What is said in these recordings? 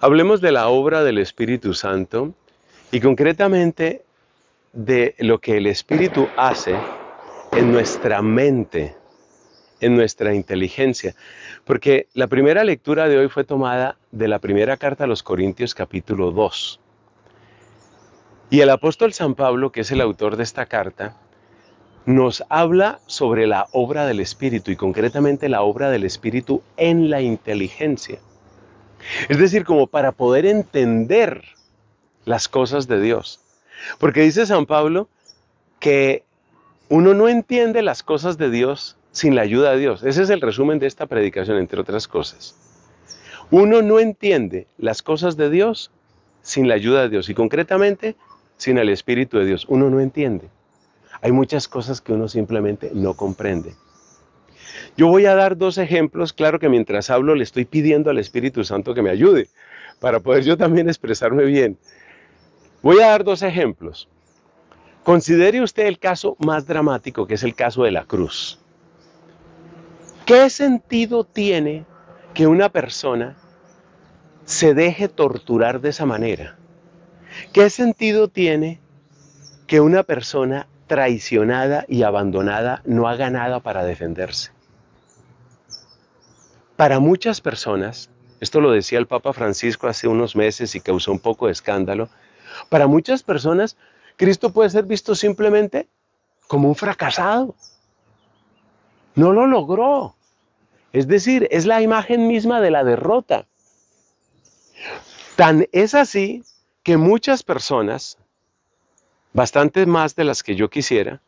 Hablemos de la obra del Espíritu Santo y concretamente de lo que el Espíritu hace en nuestra mente, en nuestra inteligencia. Porque la primera lectura de hoy fue tomada de la primera carta a los Corintios capítulo 2. Y el apóstol San Pablo, que es el autor de esta carta, nos habla sobre la obra del Espíritu y concretamente la obra del Espíritu en la inteligencia. Es decir, como para poder entender las cosas de Dios. Porque dice San Pablo que uno no entiende las cosas de Dios sin la ayuda de Dios. Ese es el resumen de esta predicación, entre otras cosas. Uno no entiende las cosas de Dios sin la ayuda de Dios y concretamente sin el Espíritu de Dios. Uno no entiende. Hay muchas cosas que uno simplemente no comprende. Yo voy a dar dos ejemplos, claro que mientras hablo le estoy pidiendo al Espíritu Santo que me ayude para poder yo también expresarme bien. Voy a dar dos ejemplos. Considere usted el caso más dramático, que es el caso de la cruz. ¿Qué sentido tiene que una persona se deje torturar de esa manera? ¿Qué sentido tiene que una persona traicionada y abandonada no haga nada para defenderse? Para muchas personas, esto lo decía el Papa Francisco hace unos meses y causó un poco de escándalo, para muchas personas Cristo puede ser visto simplemente como un fracasado. No lo logró. Es decir, es la imagen misma de la derrota. Tan es así que muchas personas, bastante más de las que yo quisiera,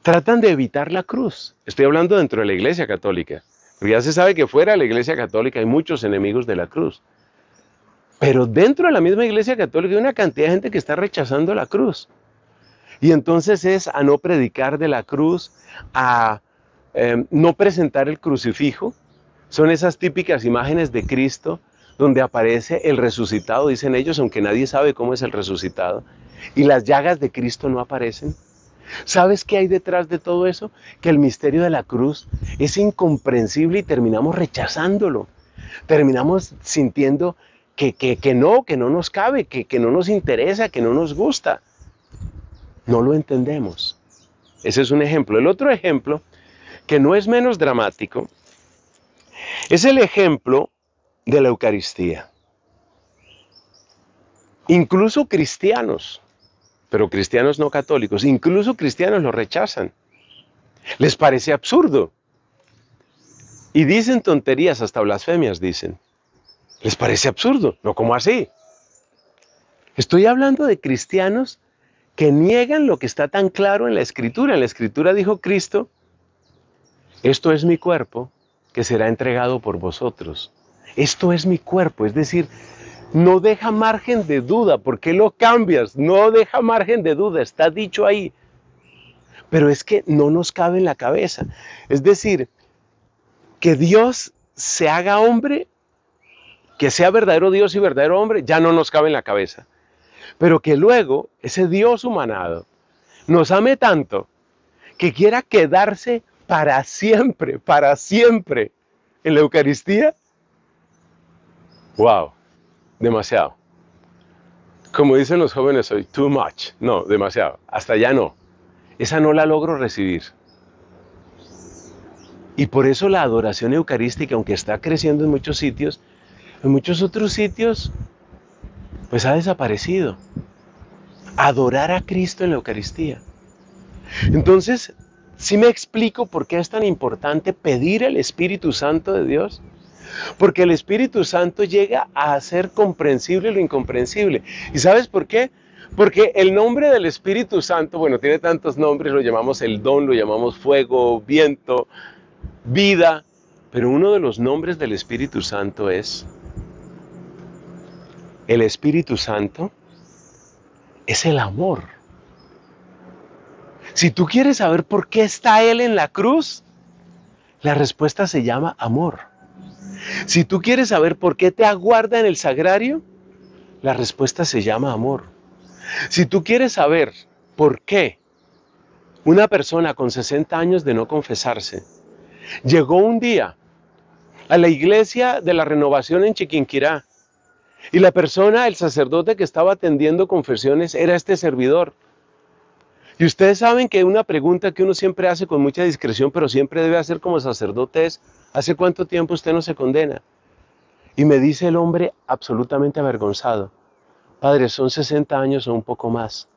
tratan de evitar la cruz. Estoy hablando dentro de la Iglesia Católica. Ya se sabe que fuera de la Iglesia Católica hay muchos enemigos de la cruz. Pero dentro de la misma Iglesia Católica hay una cantidad de gente que está rechazando la cruz. Y entonces es a no predicar de la cruz, a em, no presentar el crucifijo. Son esas típicas imágenes de Cristo donde aparece el resucitado, dicen ellos, aunque nadie sabe cómo es el resucitado. Y las llagas de Cristo no aparecen. ¿Sabes qué hay detrás de todo eso? Que el misterio de la cruz es incomprensible y terminamos rechazándolo. Terminamos sintiendo que, que, no, que no nos cabe, que, que no nos interesa, que no nos gusta. No lo entendemos. Ese es un ejemplo. El otro ejemplo, que no es menos dramático, es el ejemplo de la Eucaristía. Incluso cristianos pero cristianos no católicos, incluso cristianos lo rechazan. Les parece absurdo. Y dicen tonterías, hasta blasfemias dicen. Les parece absurdo, no como así. Estoy hablando de cristianos que niegan lo que está tan claro en la escritura. En la escritura dijo Cristo, esto es mi cuerpo que será entregado por vosotros. Esto es mi cuerpo, es decir, no deja margen de duda. ¿Por qué lo cambias? No deja margen de duda, está dicho ahí. Pero es que no nos cabe en la cabeza. Es decir, que Dios se haga hombre, que sea verdadero Dios y verdadero hombre, ya no nos cabe en la cabeza. Pero que luego ese Dios humanado nos ame tanto que quiera quedarse para siempre, para siempre en la Eucaristía. ¡Wow! Demasiado. Como dicen los jóvenes hoy, too much. No, demasiado. Hasta ya no. Esa no la logro recibir. Y por eso la adoración eucarística, aunque está creciendo en muchos sitios, en muchos otros sitios, pues ha desaparecido. Adorar a Cristo en la Eucaristía. Entonces, si me explico por qué es tan importante pedir el Espíritu Santo de Dios. Porque el Espíritu Santo llega a hacer comprensible lo incomprensible. ¿Y sabes por qué? Porque el nombre del Espíritu Santo, bueno, tiene tantos nombres, lo llamamos el don, lo llamamos fuego, viento, vida, pero uno de los nombres del Espíritu Santo es, el Espíritu Santo es el amor. Si tú quieres saber por qué está Él en la cruz, la respuesta se llama amor. Si tú quieres saber por qué te aguarda en el sagrario, la respuesta se llama amor. Si tú quieres saber por qué una persona con 60 años de no confesarse llegó un día a la iglesia de la renovación en Chiquinquirá Y la persona, el sacerdote que estaba atendiendo confesiones, era este servidor. Y ustedes saben que una pregunta que uno siempre hace con mucha discreción, pero siempre debe hacer como sacerdote es, ¿hace cuánto tiempo usted no se condena? Y me dice el hombre absolutamente avergonzado, Padre, son 60 años o un poco más.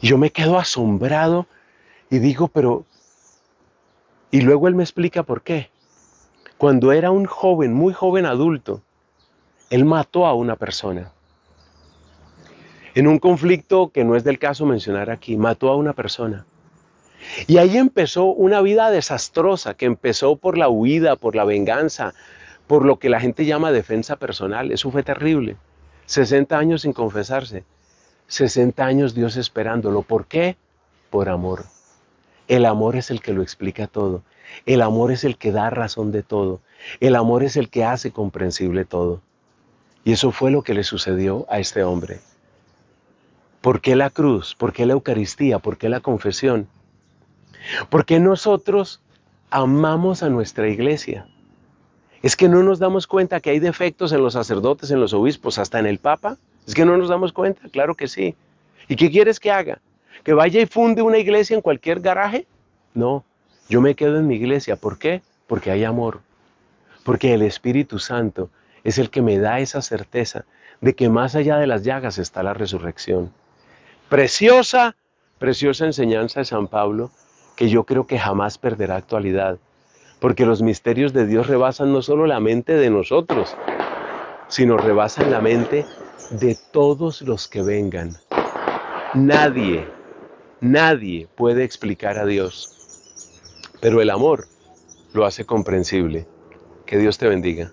Y yo me quedo asombrado y digo, pero... Y luego él me explica por qué. Cuando era un joven, muy joven adulto, él mató a una persona. En un conflicto que no es del caso mencionar aquí, mató a una persona. Y ahí empezó una vida desastrosa que empezó por la huida, por la venganza, por lo que la gente llama defensa personal. Eso fue terrible. 60 años sin confesarse. 60 años Dios esperándolo. ¿Por qué? Por amor. El amor es el que lo explica todo. El amor es el que da razón de todo. El amor es el que hace comprensible todo. Y eso fue lo que le sucedió a este hombre. ¿Por qué la cruz? ¿Por qué la Eucaristía? ¿Por qué la confesión? Porque nosotros amamos a nuestra iglesia. Es que no nos damos cuenta que hay defectos en los sacerdotes, en los obispos, hasta en el Papa. Es que no nos damos cuenta, claro que sí. ¿Y qué quieres que haga? ¿Que vaya y funde una iglesia en cualquier garaje? No, yo me quedo en mi iglesia. ¿Por qué? Porque hay amor. Porque el Espíritu Santo es el que me da esa certeza de que más allá de las llagas está la resurrección. Preciosa, preciosa enseñanza de San Pablo que yo creo que jamás perderá actualidad, porque los misterios de Dios rebasan no solo la mente de nosotros, sino rebasan la mente de todos los que vengan. Nadie, nadie puede explicar a Dios, pero el amor lo hace comprensible. Que Dios te bendiga.